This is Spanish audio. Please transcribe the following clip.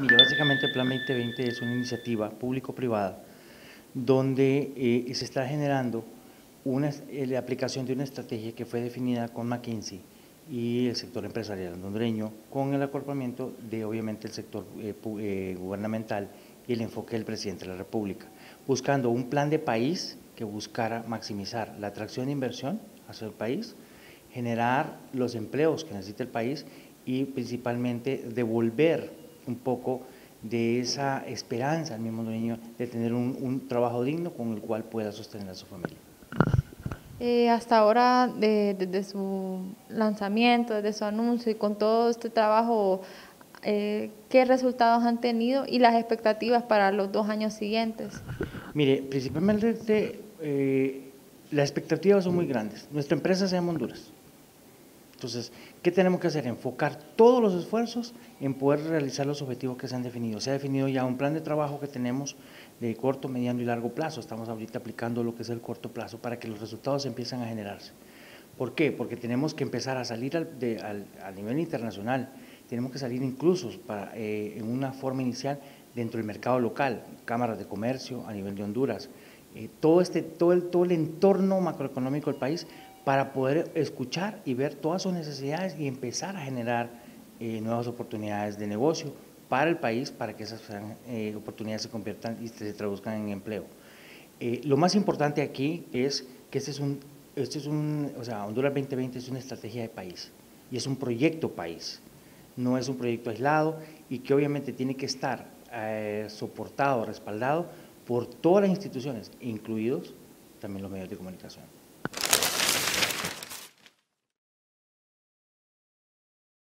Mire, básicamente el Plan 2020 es una iniciativa público-privada donde eh, se está generando una, eh, la aplicación de una estrategia que fue definida con McKinsey y el sector empresarial hondureño con el acorpamiento de obviamente el sector eh, gubernamental y el enfoque del presidente de la República, buscando un plan de país que buscara maximizar la atracción de inversión hacia el país, generar los empleos que necesita el país y principalmente devolver un poco de esa esperanza al mismo dueño de tener un, trabajo digno con el cual pueda sostener a su familia. Eh, hasta ahora, desde su lanzamiento, desde su anuncio y con todo este trabajo, eh, ¿qué resultados han tenido y las expectativas para los dos años siguientes? Mire, principalmente eh, las expectativas son muy grandes. Nuestra empresa se llama Honduras. Entonces, ¿qué tenemos que hacer? Enfocar todos los esfuerzos en poder realizar los objetivos que se han definido. Se ha definido ya un plan de trabajo que tenemos de corto, mediano y largo plazo. Estamos ahorita aplicando lo que es el corto plazo para que los resultados empiecen a generarse. ¿Por qué? Porque tenemos que empezar a salir al, a nivel internacional, tenemos que salir incluso para, eh, en una forma inicial dentro del mercado local, cámaras de comercio a nivel de Honduras, eh, todo, este, todo, el, todo el entorno macroeconómico del país para poder escuchar y ver todas sus necesidades y empezar a generar eh, nuevas oportunidades de negocio para el país, para que esas eh, oportunidades se conviertan y se traduzcan en empleo. Eh, lo más importante aquí es que este es un, este es un, o sea, Honduras 2020 es una estrategia de país y es un proyecto país, no es un proyecto aislado y que obviamente tiene que estar soportado, respaldado por todas las instituciones, incluidos también los medios de comunicación.